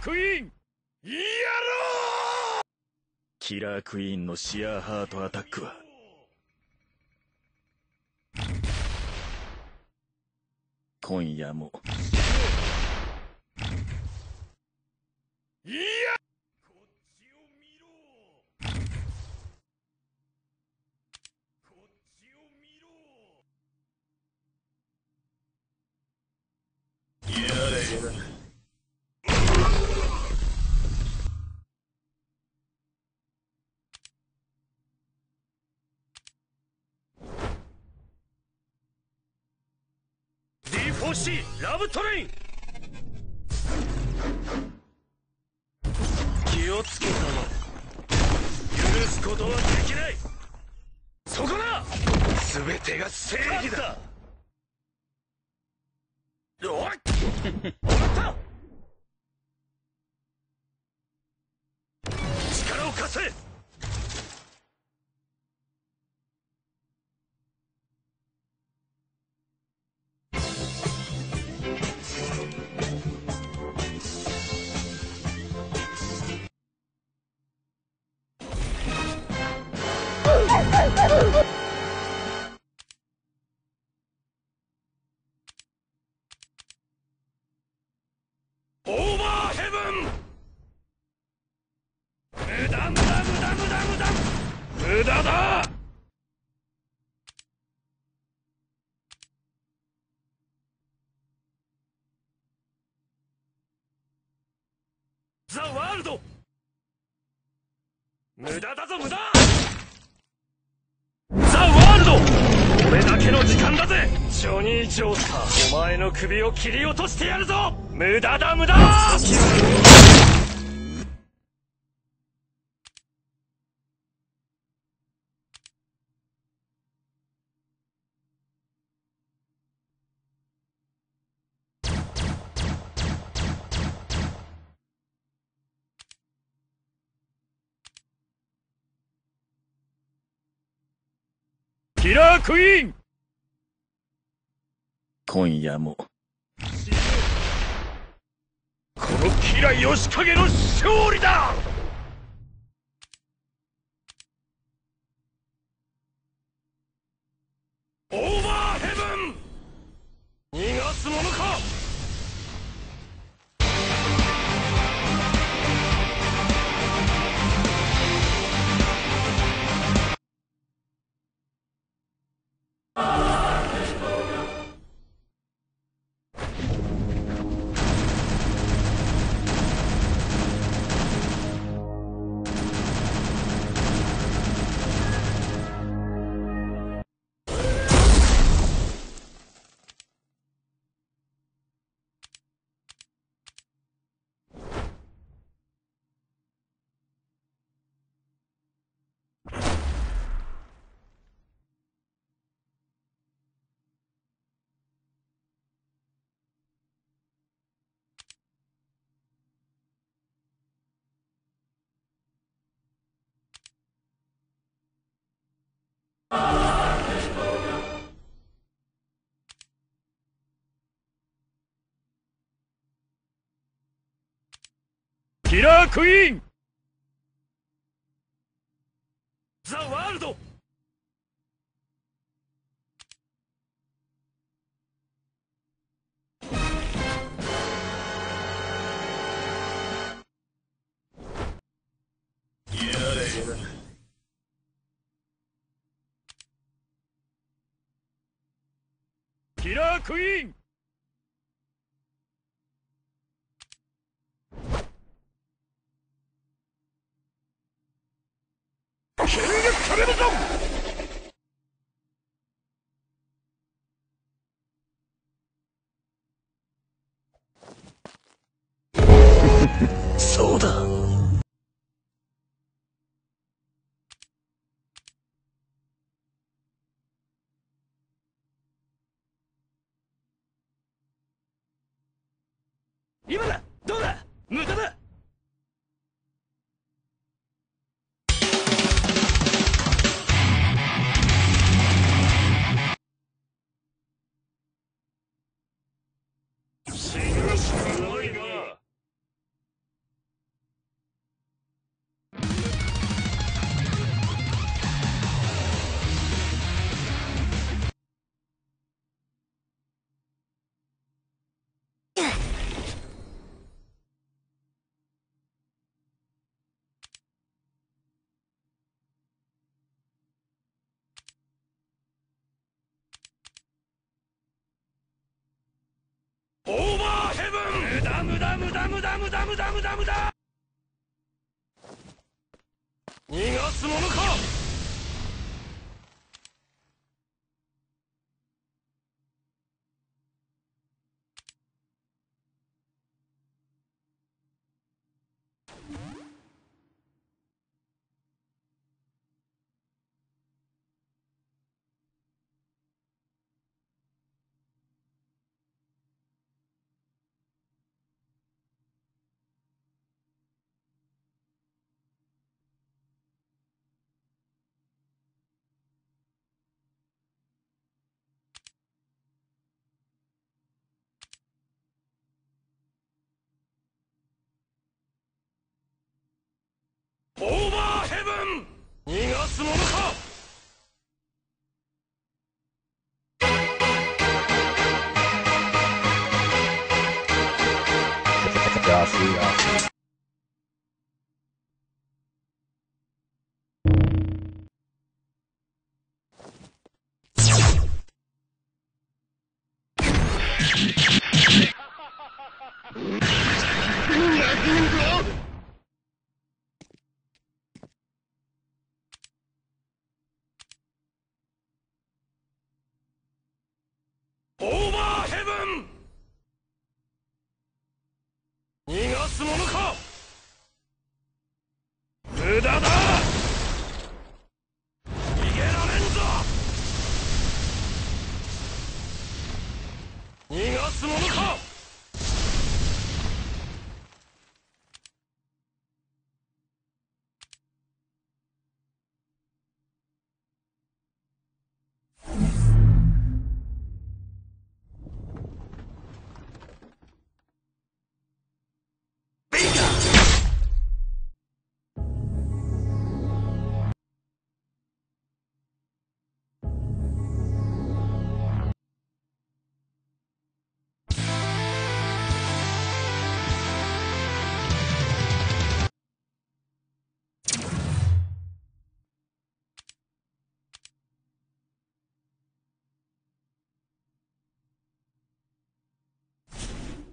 クイーンやろう!キラークイーンのシアーハートアタックは今夜も。いやこっちを見ろこっちを見ろやれラブトレイン。気をつけたま許すことはできない。そこだ。全てが正義だ。おい。終わった。力を貸せ。無駄だぞ無駄!ザ・ワールド!俺だけの時間だぜ!ジョニー・ジョースターお前の首を切り落としてやるぞ!無駄だ無駄!キラークイーン！今夜も。このキラヨシカゲの勝利だキラークイーン！ザ・ワールド！キラークイーン！ダムダムダムダムダムだ逃がすものか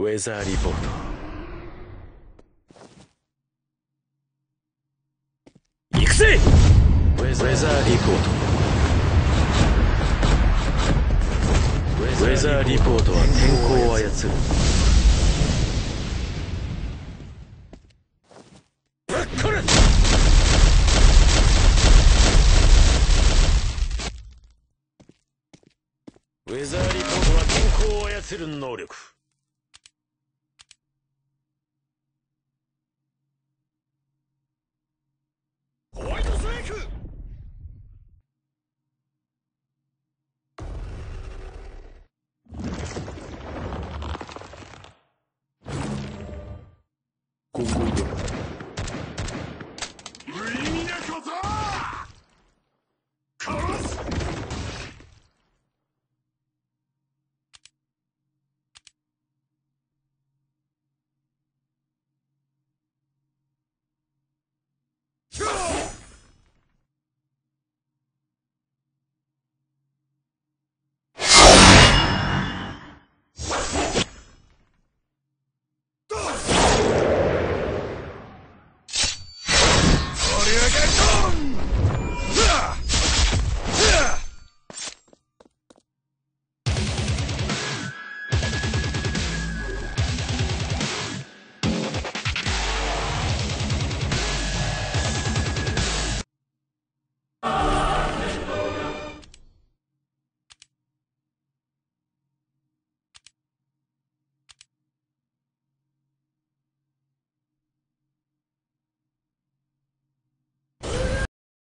ウェザーリポート。行くぜ！ウェザーリポート。ウェザーリポートは天候を操る。ウェザーリポートは天候を操る能力 Кугу.